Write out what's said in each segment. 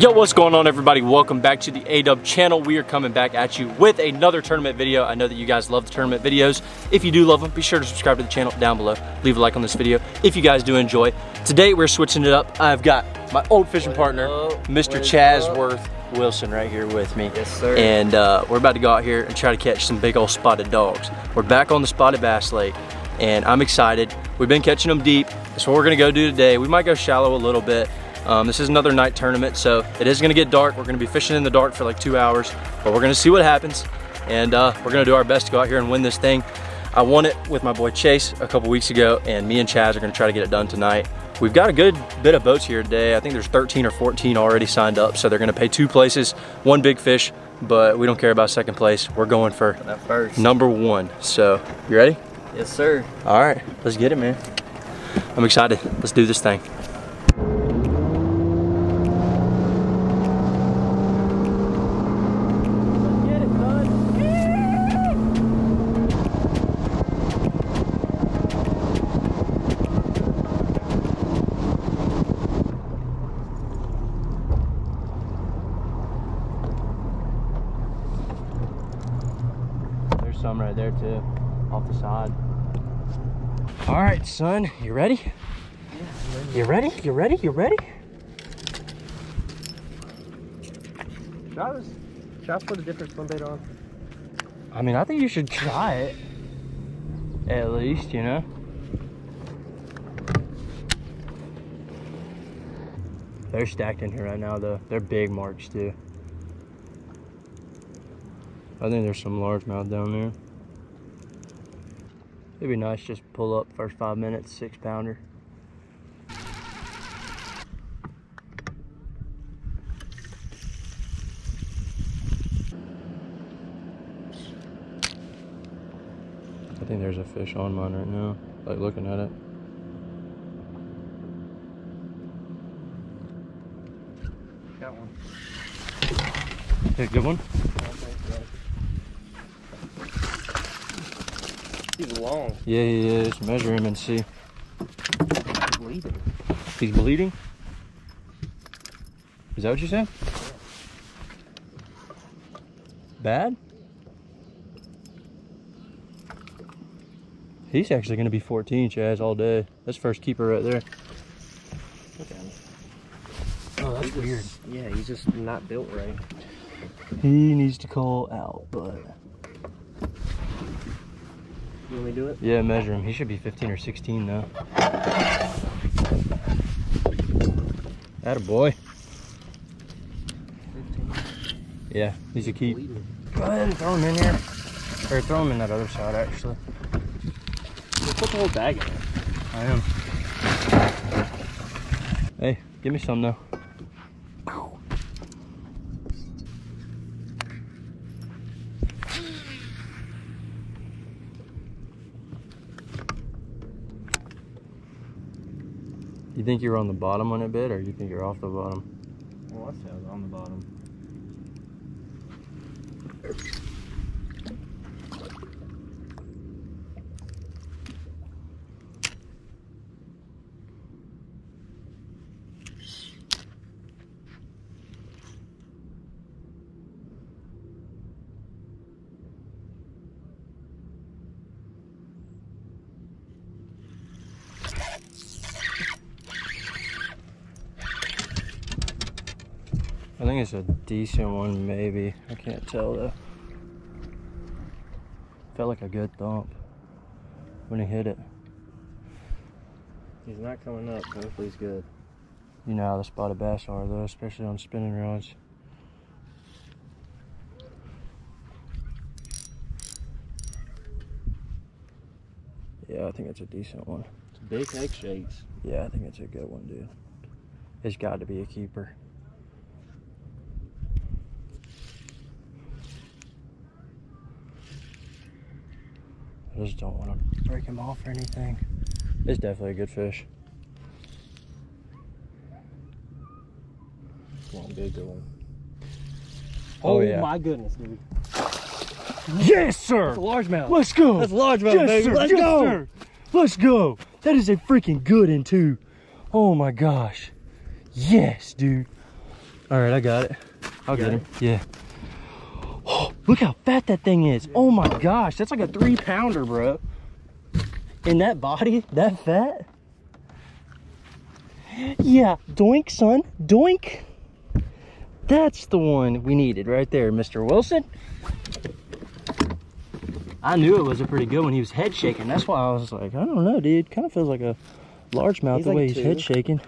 Yo, what's going on everybody? Welcome back to the A-Dub channel. We are coming back at you with another tournament video. I know that you guys love the tournament videos. If you do love them, be sure to subscribe to the channel down below. Leave a like on this video if you guys do enjoy. Today, we're switching it up. I've got my old fishing partner, Mr. Chasworth Wilson right here with me. Yes, sir. And uh, we're about to go out here and try to catch some big old spotted dogs. We're back on the spotted bass lake and I'm excited. We've been catching them deep. That's what we're gonna go do today. We might go shallow a little bit. Um, this is another night tournament, so it is gonna get dark. We're gonna be fishing in the dark for like two hours, but we're gonna see what happens. And uh, we're gonna do our best to go out here and win this thing. I won it with my boy Chase a couple weeks ago, and me and Chaz are gonna try to get it done tonight. We've got a good bit of boats here today. I think there's 13 or 14 already signed up, so they're gonna pay two places, one big fish, but we don't care about second place. We're going for number one. So, you ready? Yes, sir. All right, let's get it, man. I'm excited. Let's do this thing. There's some right there too, off the side. All right, son, you ready? You ready? You ready? You ready? Travis, Travis put a different swim bait on. I mean, I think you should try it. At least, you know? They're stacked in here right now, though. They're big marks, too. I think there's some largemouth down there. It'd be nice just pull up first five minutes, six pounder. I think there's a fish on mine right now, like looking at it. Got one. Hey, good one? Long. Yeah, he is. Measure him and see. He's bleeding. He's bleeding? Is that what you said? Bad? He's actually going to be 14, Chaz, all day. That's first keeper right there. Look at him. Oh, that's He just- Yeah, he's just not built right. He needs to call out, but... You want me to do it? Yeah, measure him. He should be 15 or 16 though. That a boy. 15. Yeah, he's a keep. Go ahead and throw him in here. Or throw him in that other side, actually. Put the whole bag in there. I am. Hey, give me some though. You think you're on the bottom on it bit, or you think you're off the bottom? Well, I was on the bottom. Think it's a decent one, maybe. I can't tell though. Felt like a good thump when he hit it. He's not coming up. Hopefully he's good. You know how the spotted bass are though, especially on spinning rods. Yeah, I think it's a decent one. It's big egg shakes. Yeah, I think it's a good one, dude. It's got to be a keeper. I just don't want to break him off or anything. It's definitely a good fish. Come on, big good one. Oh, oh, yeah. my goodness, dude. Yes, sir. That's a largemouth. Let's go. That's a largemouth, Yes, baby. sir. Let's Yes, go. sir. Let's go. That is a freaking good one too. Oh my gosh. Yes, dude. All right, I got it. I'll You get got him. Yeah. Look how fat that thing is. Oh my gosh, that's like a three pounder, bro. In that body, that fat? Yeah, doink, son, doink. That's the one we needed right there, Mr. Wilson. I knew it was a pretty good one. He was head shaking. That's why I was like, I don't know, dude. Kind of feels like a largemouth He's the like way he's two. head shaking.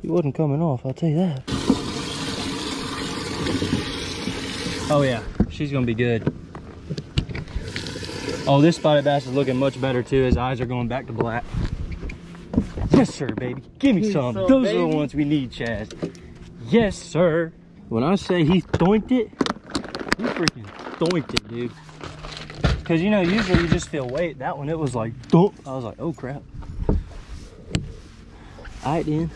He wasn't coming off, I'll tell you that. Oh yeah, she's gonna be good. Oh, this spotted bass is looking much better too. His eyes are going back to black. Yes, sir, baby. Give me some. Those are the ones we need, Chaz. Yes, sir. When I say he thoinked it, he freaking thoinked it, dude. Cause you know, usually you just feel weight. That one, it was like, thump. I was like, oh crap. All right, then.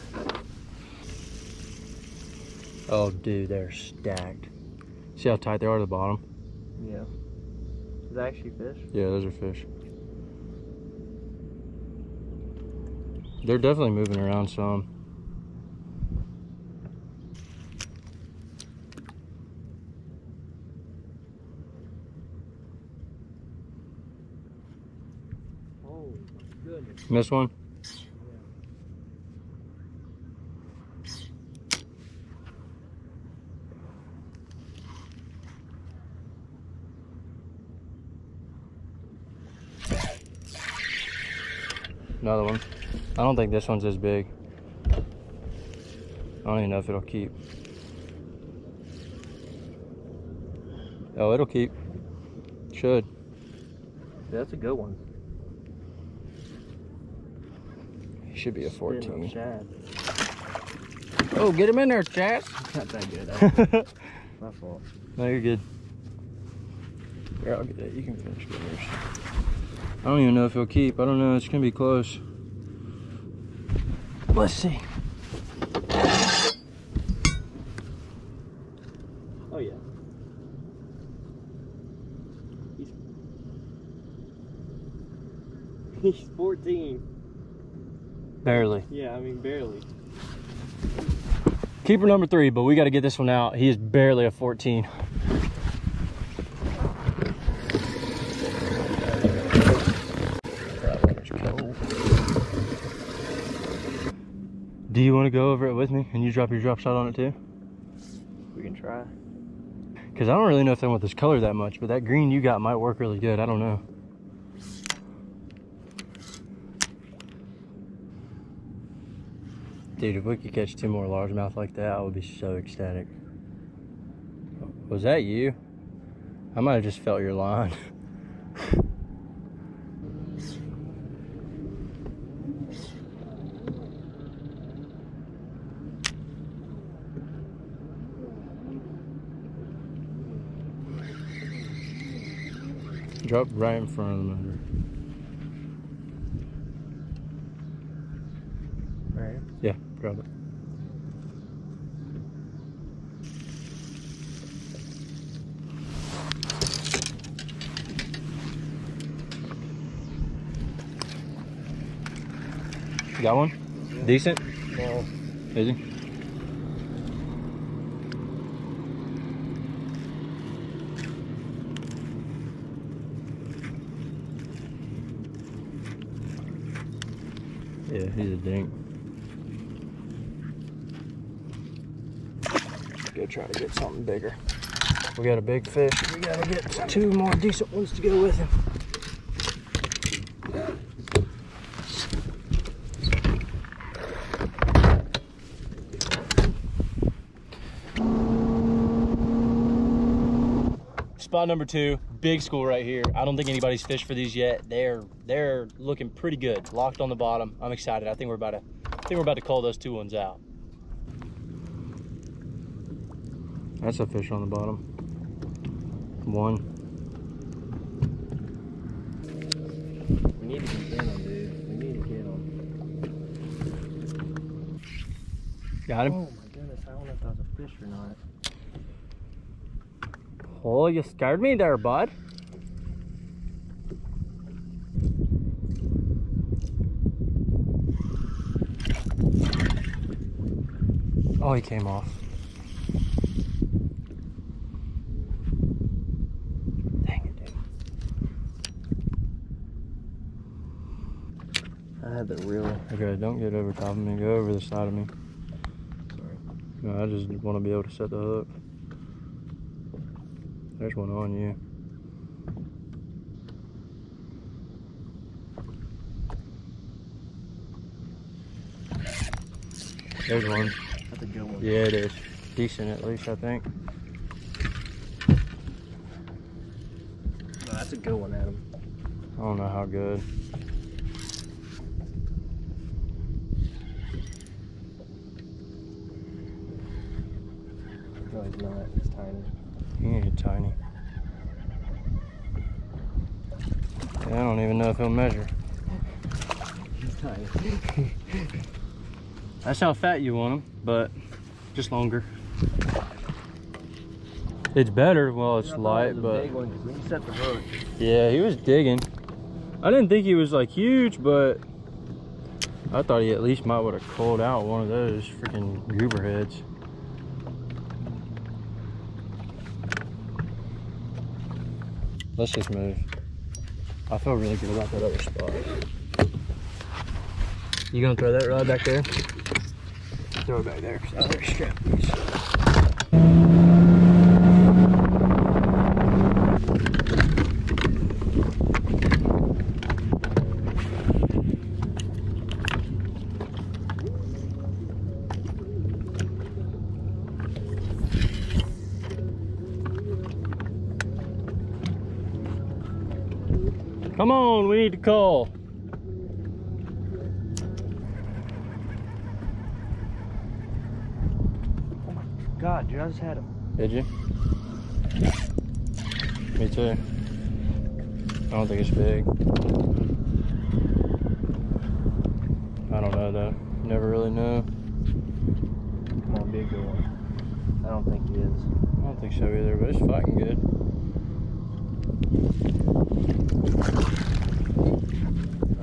Oh, dude, they're stacked. See how tight they are to the bottom? Yeah. Is that actually fish? Yeah, those are fish. They're definitely moving around some. Oh my goodness. This one? Another one. I don't think this one's as big. I don't even know if it'll keep. Oh, it'll keep. Should. Yeah, that's a good one. Should be a 14. Oh, get him in there, chat. Not that good. My fault. No, you're good. Here, I'll get that. You can finish yours. I don't even know if he'll keep. I don't know. It's gonna be close. Let's see. Oh yeah. He's He's 14. Barely. Yeah, I mean barely. Keeper number three, but we got to get this one out. He is barely a 14. That water's cold. Do you want to go over it with me and you drop your drop shot on it too? We can try. Because I don't really know if I want this color that much, but that green you got might work really good. I don't know. Dude, if we could catch two more largemouth like that, I would be so ecstatic. Was that you? I might have just felt your line. Drop right in front of the motor. Right. Yeah, drop it. Got one? Decent? No. Is Yeah, he's a dink. Go try to get something bigger. We got a big fish. We gotta get two more decent ones to go with him. Spot number two, big school right here. I don't think anybody's fished for these yet. They're they're looking pretty good. Locked on the bottom. I'm excited. I think we're about to I think we're about to call those two ones out. That's a fish on the bottom. One. We need to get them, dude. We need to get them. Got him. Oh my goodness, I don't know if that was a fish or not. Oh, you scared me there, bud. Oh, he came off. Dang it, dude. I had the reel. Okay, don't get over top of me. Go over the side of me. Sorry. No, I just want to be able to set the hook. There's one on you. There's one. That's a good one. Yeah, it is. Decent at least, I think. No, that's a good one, Adam. I don't know how good. No, he's not. He's tiny. He ain't tiny. I don't even know if he'll measure. That's how fat you want them, but just longer. It's better. Well, it's light, a but big when set the yeah, he was digging. I didn't think he was like huge, but I thought he at least might would have called out one of those freaking goober heads. Let's just move. I feel really good about that other spot. You gonna throw that rod back there? Throw it back there. Oh, there's strap need to call. Oh my god, dude, I just had him. Did you? Me too. I don't think it's big. I don't know though. Never really know. Come on, be a good one. I don't think he is. I don't think so either, but it's fucking good.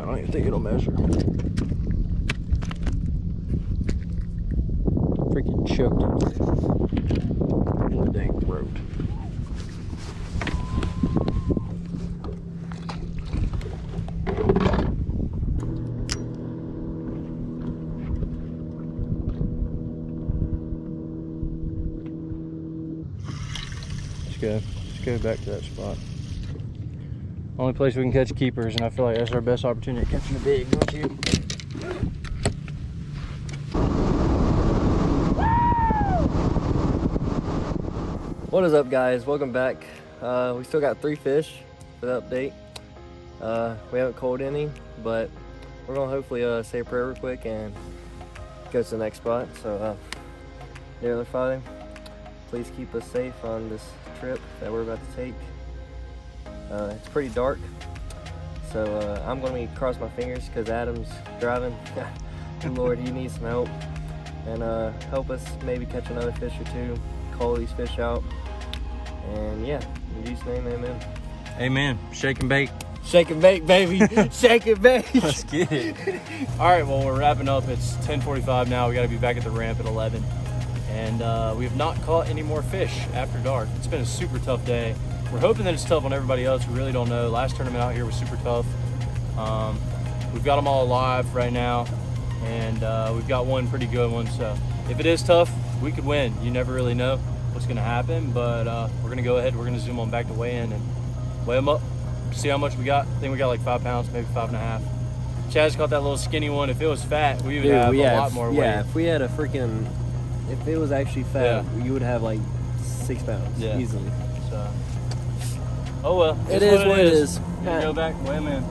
I don't even think it'll measure. Freaking choked it in the dang throat. Let's go. Let's go back to that spot. Only place we can catch keepers, and I feel like that's our best opportunity to catching a big, don't you? What is up, guys? Welcome back. Uh, we still got three fish for the update. Uh, we haven't caught any, but we're gonna hopefully uh, say a prayer real quick and go to the next spot. So, uh, dear Father, please keep us safe on this trip that we're about to take. Uh, it's pretty dark, so uh, I'm gonna be cross my fingers because Adam's driving. Lord, he needs some help, and uh, help us maybe catch another fish or two, call these fish out, and yeah, in Jesus' name, Amen. Amen. Shake and bake. Shake and bake, baby. Shake and bake. Let's get it. All right, well, we're wrapping up. It's 10:45 now. We got to be back at the ramp at 11, and uh, we have not caught any more fish after dark. It's been a super tough day. We're hoping that it's tough on everybody else. We really don't know. Last tournament out here was super tough. Um, we've got them all alive right now, and uh, we've got one pretty good one. So if it is tough, we could win. You never really know what's going to happen, but uh, we're going to go ahead. We're going to zoom on back to weigh in and weigh them up. See how much we got. I think we got like five pounds, maybe five and a half. Chaz caught that little skinny one. If it was fat, we would have a lot more weight. yeah, if we had a freaking, if it was actually fat, you would have like six pounds Yeah. easily. So, oh well. It is what it is. Gonna Go back, weigh 'em in.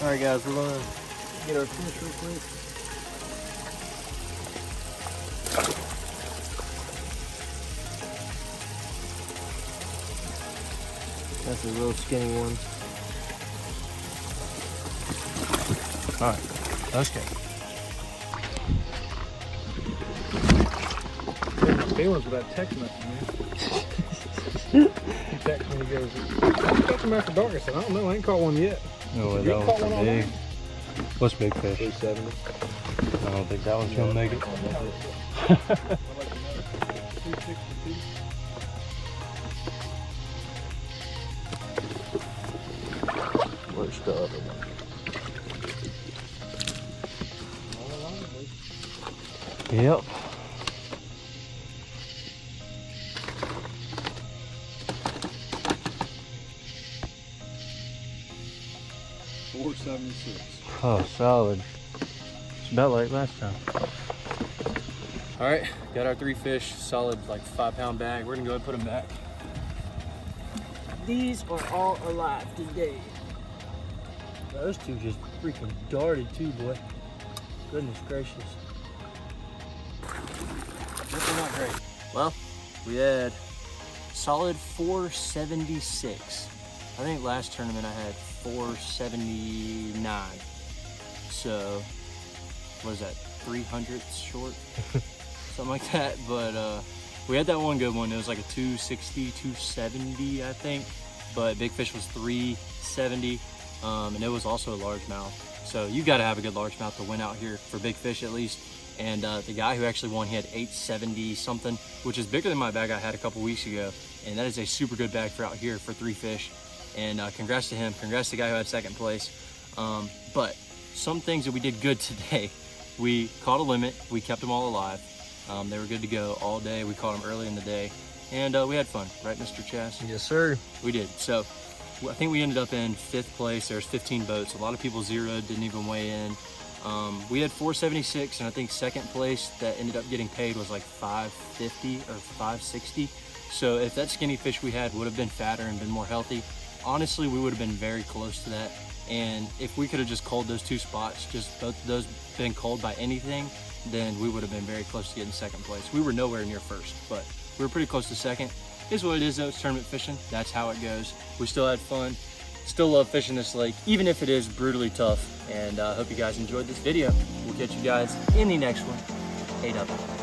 All right, guys, we're gonna get our fish real quick. That's a real skinny one. All right. Okay. feelings with that text message, man. he texts me, he goes, "Catch him after dark." I said, "I don't know. I ain't caught one yet." No, You that caught was one on big. What's big fish? 370. I don't think that one's gonna make it. Where's the other one? Yep. Four seventy-six. Oh, solid. It's about like last time. All right, got our three fish, solid like five pound bag. We're gonna go ahead and put them back. These are all alive today. Those two just freaking darted too, boy. Goodness gracious. Well, we had solid 476. I think last tournament I had 479. So, what is that, 300 short? Something like that. But uh, we had that one good one. It was like a 260, 270, I think. But Big Fish was 370 um, and it was also a largemouth. So you got to have a good largemouth to win out here for big fish at least. And uh, the guy who actually won, he had 870 something, which is bigger than my bag I had a couple weeks ago. And that is a super good bag for out here for three fish. And uh, congrats to him. Congrats to the guy who had second place. Um, but some things that we did good today. We caught a limit. We kept them all alive. Um, they were good to go all day. We caught them early in the day. And uh, we had fun, right, Mr. Chaz? Yes, sir. We did. So I think we ended up in fifth place. There's 15 boats. A lot of people zeroed, didn't even weigh in. Um, we had 476, and I think second place that ended up getting paid was like 550 or 560. So if that skinny fish we had would have been fatter and been more healthy, honestly, we would have been very close to that. And if we could have just called those two spots, just both those been called by anything, then we would have been very close to getting second place. We were nowhere near first, but we were pretty close to second. Is what it is though, it's tournament fishing. That's how it goes. We still had fun. Still love fishing this lake, even if it is brutally tough. And I uh, hope you guys enjoyed this video. We'll catch you guys in the next one. A-Dub.